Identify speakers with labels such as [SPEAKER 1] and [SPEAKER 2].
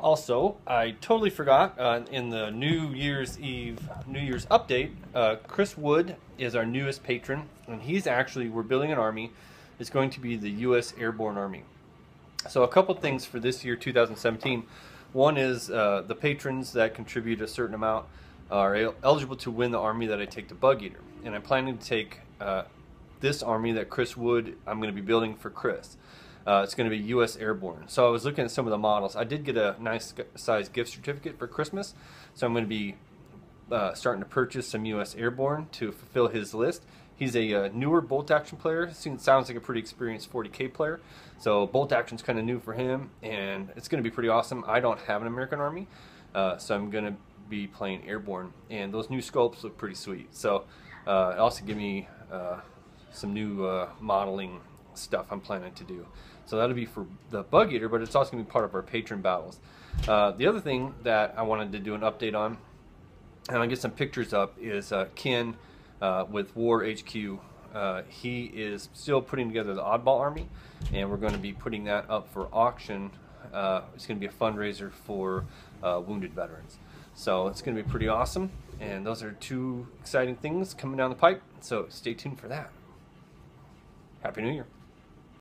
[SPEAKER 1] Also, I totally forgot uh, in the New Year's Eve, New Year's update, uh, Chris Wood is our newest patron, and he's actually, we're building an army. It's going to be the U.S. Airborne Army. So, a couple things for this year, 2017. One is uh, the patrons that contribute a certain amount are eligible to win the army that I take to Bug Eater. And I'm planning to take uh, this army that Chris Wood, I'm going to be building for Chris. Uh, it's going to be U.S. Airborne. So I was looking at some of the models. I did get a nice size gift certificate for Christmas, so I'm going to be uh, starting to purchase some U.S. Airborne to fulfill his list. He's a uh, newer bolt action player. Sounds like a pretty experienced 40k player. So bolt action's kind of new for him, and it's going to be pretty awesome. I don't have an American Army, uh, so I'm going to be playing Airborne, and those new sculpts look pretty sweet. So uh, it also give me uh, some new modeling stuff I'm planning to do. So that'll be for the Bug Eater, but it's also going to be part of our patron battles. Uh, the other thing that I wanted to do an update on, and I'll get some pictures up, is uh, Ken uh, with War HQ. Uh, he is still putting together the Oddball Army, and we're going to be putting that up for auction. Uh, it's going to be a fundraiser for uh, wounded veterans. So it's going to be pretty awesome, and those are two exciting things coming down the pipe. So stay tuned for that. Happy New Year.